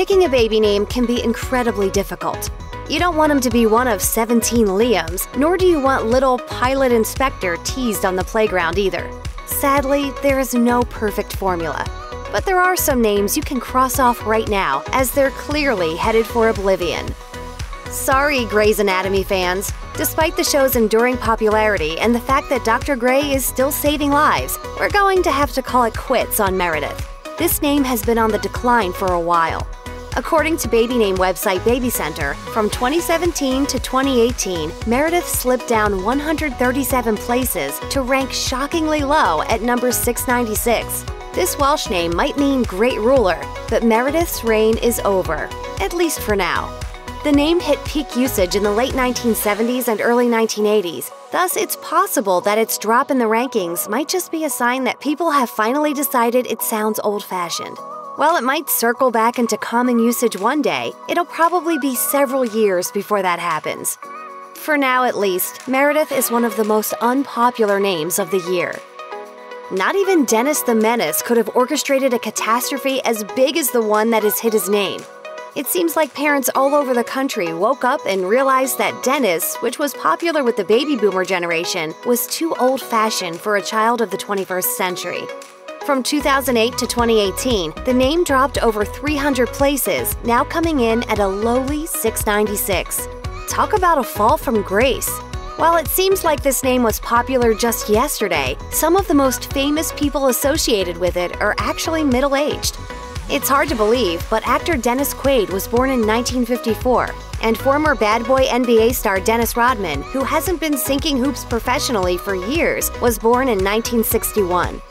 Picking a baby name can be incredibly difficult. You don't want him to be one of 17 Liams, nor do you want little Pilot Inspektor teased on the playground either. Sadly, there is no perfect formula. But there are some names you can cross off right now, as they're clearly headed for oblivion. Sorry, Grey's Anatomy fans. Despite the show's enduring popularity and the fact that Dr. Grey is still saving lives, we're going to have to call it quits on Meredith. This name has been on the decline for a while. According to baby name website Baby Center, from 2017 to 2018, Meredith slipped down 137 places to rank shockingly low at number 696. This Welsh name might mean great ruler, but Meredith's reign is over, at least for now. The name hit peak usage in the late 1970s and early 1980s, thus, it's possible that its drop in the rankings might just be a sign that people have finally decided it sounds old fashioned. While it might circle back into common usage one day, it'll probably be several years before that happens. For now, at least, Meredith is one of the most unpopular names of the year. Not even Dennis the Menace could have orchestrated a catastrophe as big as the one that has hit his name. It seems like parents all over the country woke up and realized that Dennis, which was popular with the baby boomer generation, was too old fashioned for a child of the 21st century. From 2008 to 2018, the name dropped over 300 places, now coming in at a lowly 696. Talk about a fall from grace. While it seems like this name was popular just yesterday, some of the most famous people associated with it are actually middle aged. It's hard to believe, but actor Dennis Quaid was born in 1954, and former bad boy NBA star Dennis Rodman, who hasn't been sinking hoops professionally for years, was born in 1961.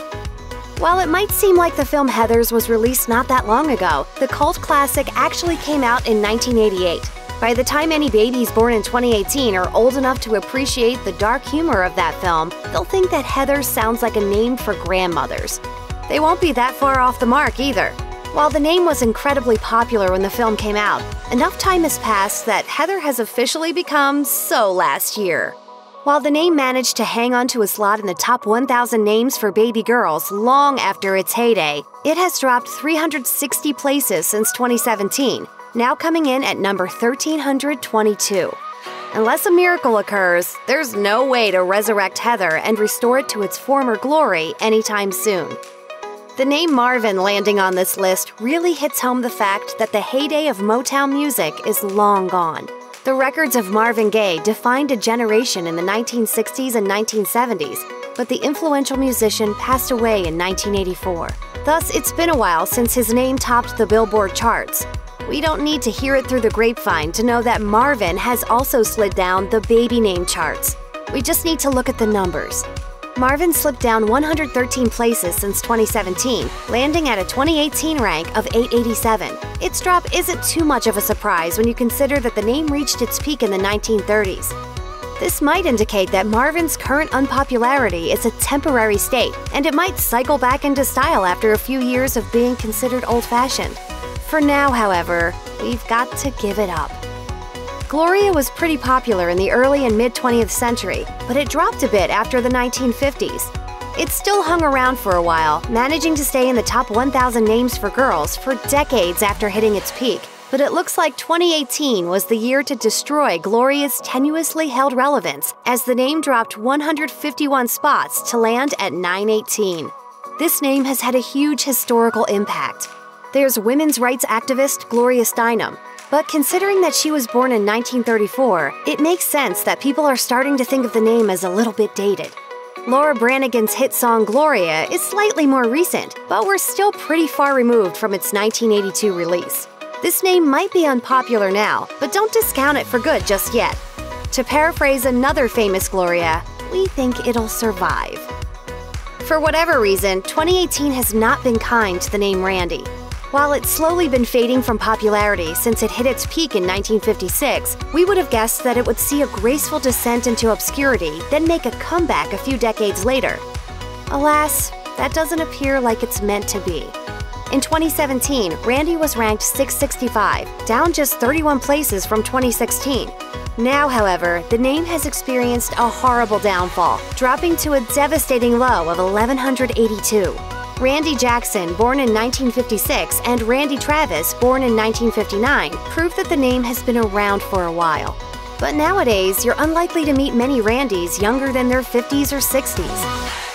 While it might seem like the film Heathers was released not that long ago, the cult classic actually came out in 1988. By the time any babies born in 2018 are old enough to appreciate the dark humor of that film, they'll think that Heathers sounds like a name for grandmothers. They won't be that far off the mark either. While the name was incredibly popular when the film came out, enough time has passed that Heather has officially become so last year. While the name managed to hang onto a slot in the top 1,000 names for baby girls long after its heyday, it has dropped 360 places since 2017, now coming in at number 1,322. Unless a miracle occurs, there's no way to resurrect Heather and restore it to its former glory anytime soon. The name Marvin landing on this list really hits home the fact that the heyday of Motown music is long gone. The records of Marvin Gaye defined a generation in the 1960s and 1970s, but the influential musician passed away in 1984. Thus, it's been a while since his name topped the Billboard charts. We don't need to hear it through the grapevine to know that Marvin has also slid down the baby name charts. We just need to look at the numbers. Marvin slipped down 113 places since 2017, landing at a 2018 rank of 887. Its drop isn't too much of a surprise when you consider that the name reached its peak in the 1930s. This might indicate that Marvin's current unpopularity is a temporary state, and it might cycle back into style after a few years of being considered old fashioned. For now, however, we've got to give it up. Gloria was pretty popular in the early and mid 20th century, but it dropped a bit after the 1950s. It still hung around for a while, managing to stay in the top 1,000 names for girls for decades after hitting its peak. But it looks like 2018 was the year to destroy Gloria's tenuously held relevance, as the name dropped 151 spots to land at 918. This name has had a huge historical impact. There's women's rights activist Gloria Steinem, but considering that she was born in 1934, it makes sense that people are starting to think of the name as a little bit dated. Laura Branigan's hit song Gloria is slightly more recent, but we're still pretty far removed from its 1982 release. This name might be unpopular now, but don't discount it for good just yet. To paraphrase another famous Gloria, we think it'll survive. For whatever reason, 2018 has not been kind to the name Randy. While it's slowly been fading from popularity since it hit its peak in 1956, we would have guessed that it would see a graceful descent into obscurity, then make a comeback a few decades later. Alas, that doesn't appear like it's meant to be. In 2017, Randy was ranked 665, down just 31 places from 2016. Now, however, the name has experienced a horrible downfall, dropping to a devastating low of 1182. Randy Jackson, born in 1956, and Randy Travis, born in 1959, prove that the name has been around for a while. But nowadays, you're unlikely to meet many Randys younger than their 50s or 60s.